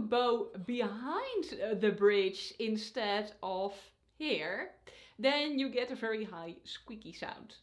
bow behind uh, the bridge instead of here, then you get a very high squeaky sound.